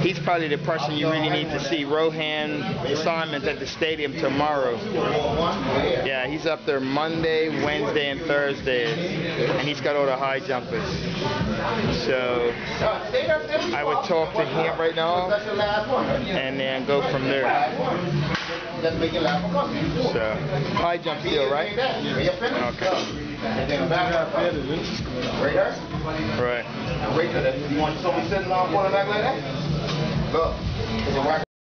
He's probably the person you really need to see. Rohan Simon's at the stadium tomorrow. Yeah, he's up there Monday, Wednesday, and Thursday, and he's got all the high jumpers. So I would talk to him right now, and then go from there. So high jump still, right? Okay. Right. You want somebody sitting on one back like that? Look, it's a